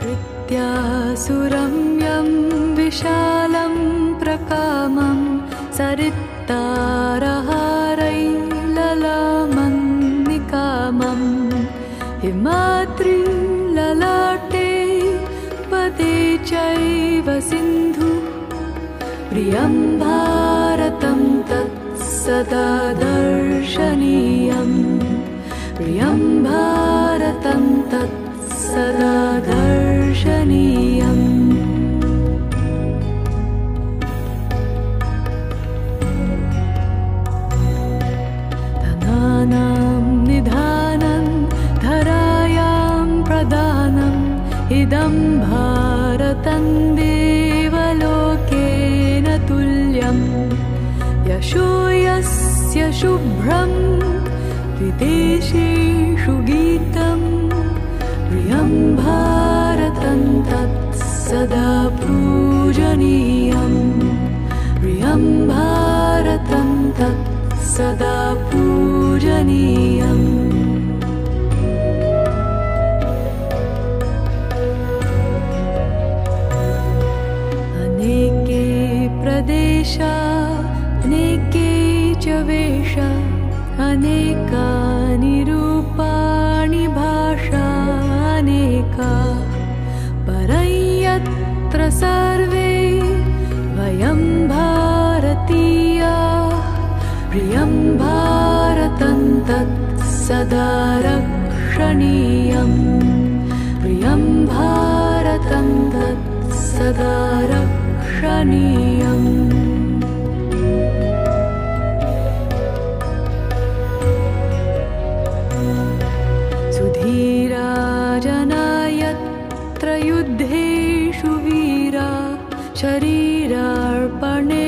धृत्यासुरम्यं विशालं प्रकामं सरित्तारहारैललामन्निकामं हिमाद्रिललाटे पदे चैव सिन्धु प्रियं भारतं तत् सदा दर्शनीयम् इदं भारतं देवलोकेन तुल्यम् यशो यस्य शुभ्रं विदेशेषु गीतम् प्रियं भारतं तत् सदा पूजनीयम् प्रियं भारतं तत् सदा पूजनीयम् अनेके च वेश अनेकानि रूपाणि भाषा अनेका। परयत्र सर्वे वयं भारतीया प्रियं भारतं तत् सदा रक्षणीयम्। प्रियं भारतं तत् सदा रक्षणीयम् सुधीराजनायत्र युद्धेषु वीरा शरीरार्पणे